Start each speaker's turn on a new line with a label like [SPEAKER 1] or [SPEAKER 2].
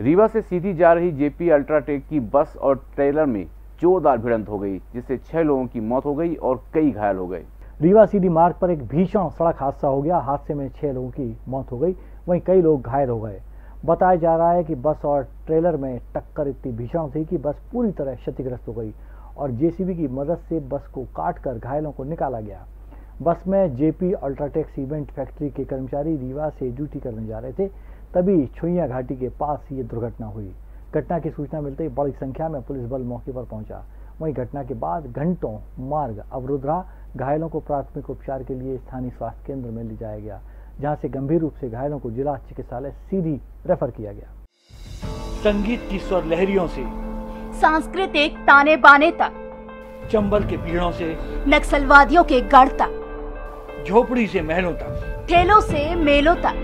[SPEAKER 1] रीवा से सीधी जा रही जेपी अल्ट्राटेक की बस और ट्रेलर में जोरदार भिड़ंत हो गई, जिससे छह लोगों की मौत हो गई और कई घायल हो गए।
[SPEAKER 2] रीवा सीधी मार्ग पर एक भीषण सड़क हादसा हो गया। हादसे में छह लोगों की मौत हो गई, वहीं कई लोग घायल हो गए। बताया जा रहा है कि बस और ट्रेलर में टक्कर इतनी भीषण थी कि बस पूरी तरह क्षतिग्रस्त हो गई और जेसीबी की मदद से बस को काटकर घायलों को निकाला गया। बस में जेपी अल्ट्राटेक सीमेंट फैक्ट्री के कर्मचारी रीवा से ड्यूटी करने जा रहे थे। तभी छुइया घाटी के पास ये दुर्घटना हुई। घटना की सूचना मिलते ही बड़ी संख्या में पुलिस बल मौके पर पहुँचा। वहीं घटना के बाद घंटों मार्ग अवरुद्ध रहा घायलों को प्राथमिक उपचार के लिए स्थानीय स्वास्थ्य केंद्र में ले जाया गया जहाँ से गंभीर रूप से घायलों को जिला चिकित्सालय सीधी रेफर किया गया।
[SPEAKER 3] संगीत की स्वर लहरियों से
[SPEAKER 4] सांस्कृतिक ताने बाने तक
[SPEAKER 3] चंबल के पीड़ों से
[SPEAKER 4] नक्सलवादियों के गढ़ तक
[SPEAKER 3] झोपड़ी से महलों तक।
[SPEAKER 4] ठेलों से मेलों तक।